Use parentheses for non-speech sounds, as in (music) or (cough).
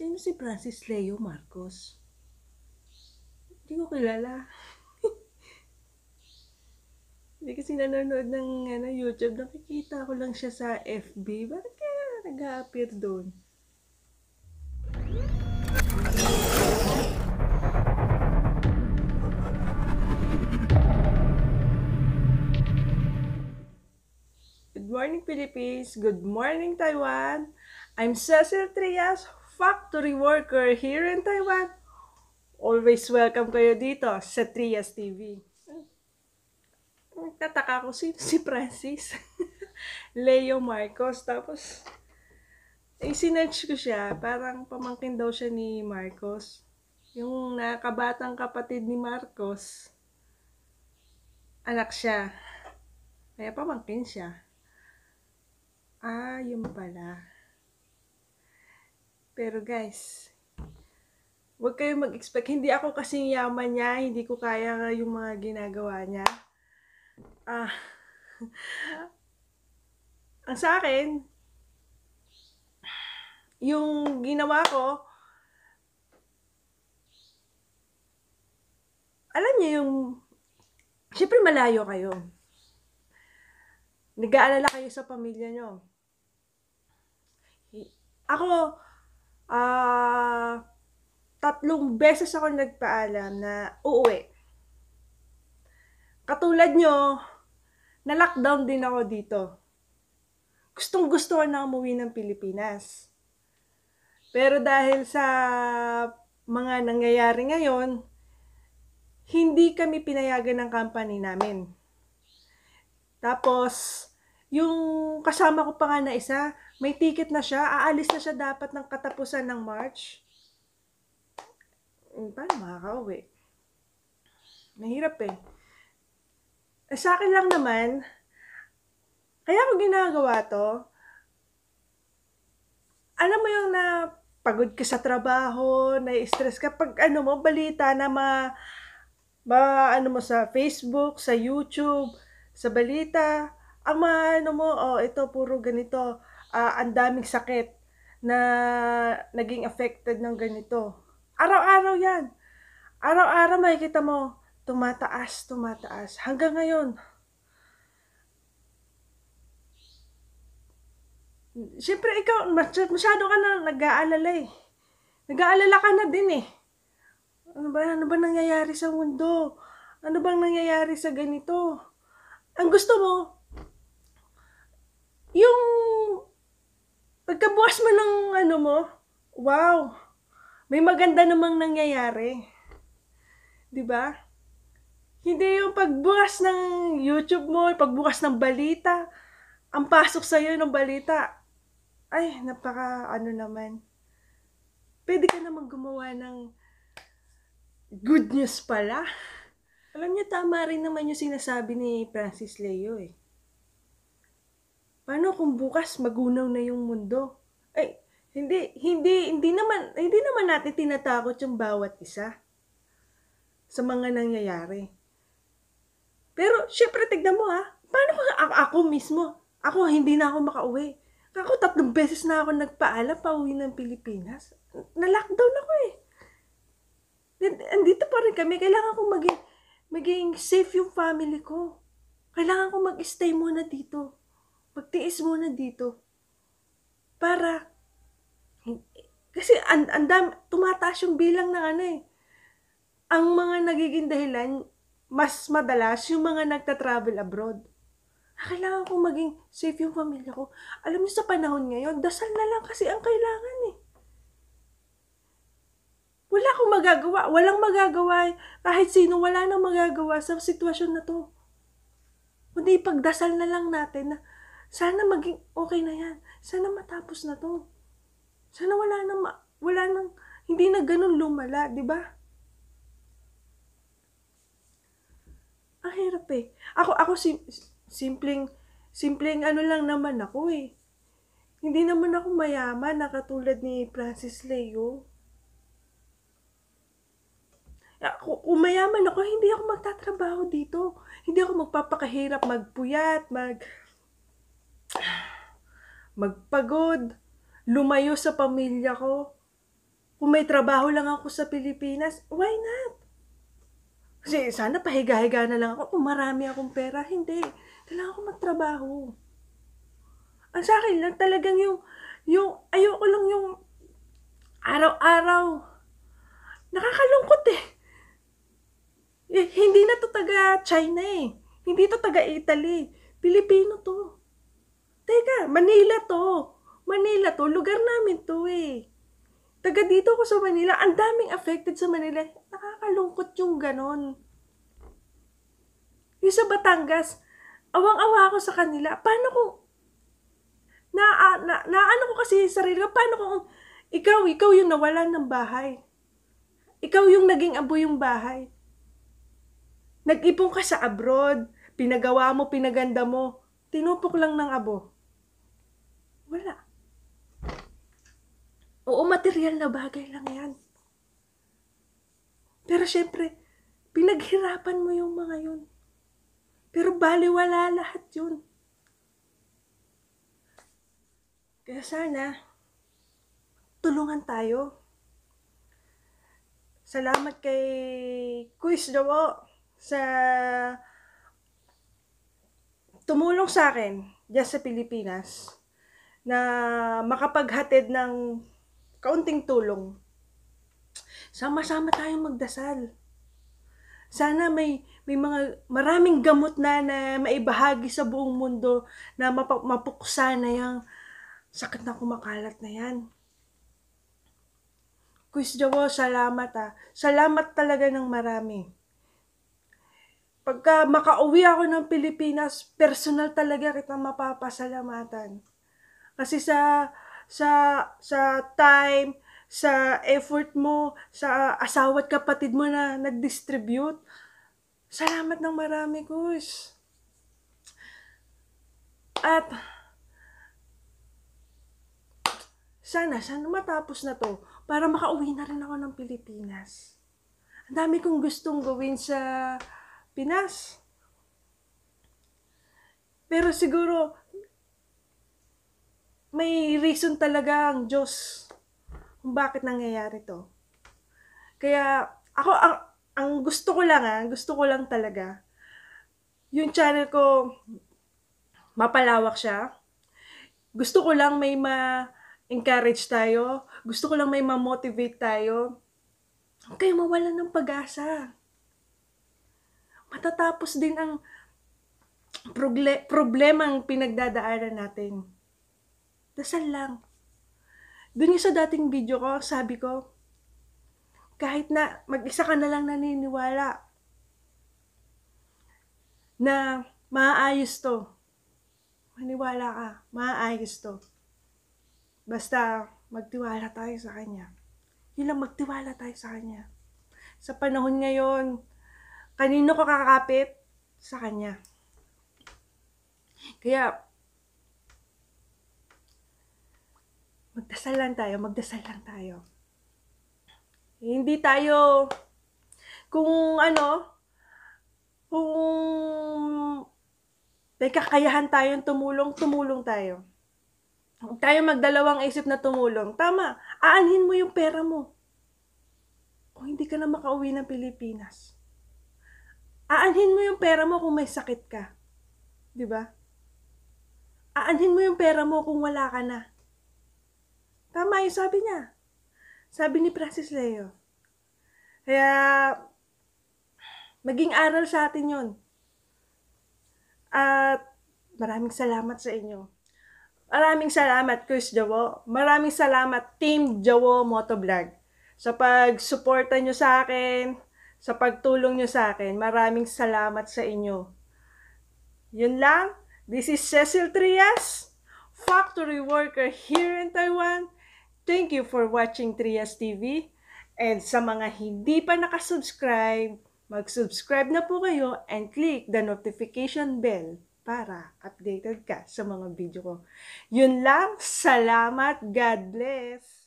Sino si Francis Leo Marcos? Hindi ko kilala. (laughs) Hindi kasi nanonood ng ano, YouTube. Nakikita ko lang siya sa FB. Bakit kaya nag-a-appear doon? Good morning, Philippines. Good morning, Taiwan. I'm Cecil Trias, factory worker here in Taiwan. Always welcome kayo dito sa Trias TV. Nagtataka ko sino si Francis. (laughs) Leo Marcos. Tapos, eh, sinerch ko siya. Parang pamangkin daw siya ni Marcos. Yung nakabatang kapatid ni Marcos. Anak siya. Kaya pamangkin siya. Ah, yun pala. Pero guys, huwag kayong mag-expect. Hindi ako kasing yaman niya. Hindi ko kaya yung mga ginagawa niya. Ah, (laughs) ang sa akin, yung ginawa ko, alam niyo yung, syempre malayo kayo. Nag-aalala kayo sa pamilya nyo. Ako, ah, tatlong beses ako nagpaalam na uuwi. Katulad nyo, na-lockdown din ako dito. Gustong gusto ko na umuwi ng Pilipinas. Pero dahil sa mga nangyayari ngayon, hindi kami pinayagan ng company namin. Tapos, yung kasama ko pa nga na isa, may ticket na siya, aalis na siya dapat ng katapusan ng March. Hmm, Paano makakauwi? Mahirap eh. Eh, sa akin lang naman, kaya ko ginagawa to, alam mo yung na pagod ka sa trabaho, na-stress ka, pag ano mo, balita na ma, ma ano mo sa Facebook, sa YouTube, sa balita, ang ano mo, oh, ito puro ganito, ah, ang daming sakit na naging affected ng ganito. Araw-araw yan. Araw-araw makikita mo, tumataas, tumataas. Hanggang ngayon. Siyempre, ikaw, masy- masyado ka na nag-aalala eh. Nag-aalala ka na din eh. Ano ba, ano ba nangyayari sa mundo? Ano bang nangyayari sa ganito? Ang gusto mo, yung pagkabukas mo ng ano mo, wow, may maganda namang nangyayari. 'Di ba? Hindi yung pagbukas ng YouTube mo, pagbukas ng balita, ang pasok sa iyo ng balita, ay, napaka ano naman. Pwede ka naman gumawa ng good news pala. Alam niyo, tama rin naman yung sinasabi ni Francis Leo eh. Paano kung bukas magunaw na yung mundo? Ay, hindi, hindi, hindi naman, hindi naman natin tinatakot yung bawat isa sa mga nangyayari. Pero, syempre, tignan mo ha, paano kung ako, ako mismo, ako hindi na ako makauwi. Ako tatlong beses na ako nagpaalam pauwi ng Pilipinas. Na-lockdown ako eh. Andito pa rin kami, kailangan ko maging, maging safe yung family ko. Kailangan ko mag-stay muna dito. Magtiis muna dito. Para, kasi and, andam, tumataas yung bilang ng ano eh. Ang mga nagiging dahilan, mas madalas yung mga nagta-travel abroad. Ah, Kailangan kong maging safe yung pamilya ko. Alam niyo sa panahon ngayon, dasal na lang kasi ang kailangan eh. Wala akong magagawa. Walang magagawa. Kahit sino, wala nang magagawa sa sitwasyon na to. Kundi pagdasal na lang natin na sana maging okay na yan. Sana matapos na to. Sana wala nang, wala nang, hindi na ganun lumala, di ba? Ang hirap eh. Ako, ako sim, simpleng, simpleng ano lang naman ako eh. Hindi naman ako mayaman na katulad ni Francis Leo. Kung mayaman ako, hindi ako magtatrabaho dito. Hindi ako magpapakahirap, magpuyat, mag magpagod, lumayo sa pamilya ko. kung may trabaho lang ako sa Pilipinas, why not? Kasi sana pahiga-higa na lang ako kung marami akong pera. Hindi. Kailangan ko magtrabaho. Ang sa akin lang talagang yung, yung, ayoko lang yung araw-araw. Nakakalungkot eh. eh. Hindi na to taga China eh. Hindi to taga Italy. Pilipino to. Teka, Manila to. Manila to. Lugar namin to eh. Taga dito ko sa Manila. Ang daming affected sa Manila. Nakakalungkot yung ganon. Yung sa Batangas, awang-awa ako sa kanila. Paano kung na, na, na ano ko kasi sa sarili ko, paano kung ikaw, ikaw yung nawalan ng bahay. Ikaw yung naging abo yung bahay. Nag-ipon ka sa abroad, pinagawa mo, pinaganda mo, tinupok lang ng abo. Wala. Oo, material na bagay lang yan. Pero syempre, pinaghirapan mo yung mga yun. Pero baliwala lahat yun. Kaya sana, tulungan tayo. Salamat kay Quiz Dawo sa tumulong sa akin dyan sa Pilipinas na makapaghatid ng kaunting tulong. Sama-sama tayong magdasal. Sana may may mga maraming gamot na na maibahagi sa buong mundo na mapa, mapuksa na yung sakit na kumakalat na yan. Quiz Jawo, salamat ah. Salamat talaga ng marami. Pagka makauwi ako ng Pilipinas, personal talaga kitang mapapasalamatan. Kasi sa sa sa time, sa effort mo, sa asawa at kapatid mo na nag-distribute. Salamat ng marami, Kus. At sana, sana matapos na to para makauwi na rin ako ng Pilipinas. Ang dami kong gustong gawin sa Pinas. Pero siguro, may reason talaga ang Diyos kung bakit nangyayari to. Kaya, ako, ang, ang gusto ko lang ah, gusto ko lang talaga, yung channel ko, mapalawak siya. Gusto ko lang may ma-encourage tayo. Gusto ko lang may ma-motivate tayo. Huwag kayo mawalan ng pag-asa. Matatapos din ang proble- problemang pinagdadaanan natin. Dasal lang. Doon sa dating video ko, sabi ko, kahit na mag-isa ka na lang naniniwala na maayos to. Maniwala ka, maayos to. Basta magtiwala tayo sa Kanya. Yun lang, magtiwala tayo sa Kanya. Sa panahon ngayon, kanino ko kakapit? Sa Kanya. Kaya, magdasal lang tayo, magdasal lang tayo. Hindi tayo, kung ano, kung may kakayahan tayong tumulong, tumulong tayo. Huwag tayo magdalawang isip na tumulong. Tama, aanhin mo yung pera mo. Kung hindi ka na makauwi ng Pilipinas. Aanhin mo yung pera mo kung may sakit ka. Di ba? Aanhin mo yung pera mo kung wala ka na. Tama yung sabi niya. Sabi ni Francis Leo. Kaya, maging aral sa atin yon. At maraming salamat sa inyo. Maraming salamat, Chris Jawo. Maraming salamat, Team Jawo Motovlog. Sa pag-suporta nyo sa akin, sa pagtulong nyo sa akin. Maraming salamat sa inyo. Yun lang. This is Cecil Trias, factory worker here in Taiwan. Thank you for watching Trias TV. And sa mga hindi pa nakasubscribe, mag-subscribe na po kayo and click the notification bell para updated ka sa mga video ko. Yun lang. Salamat. God bless.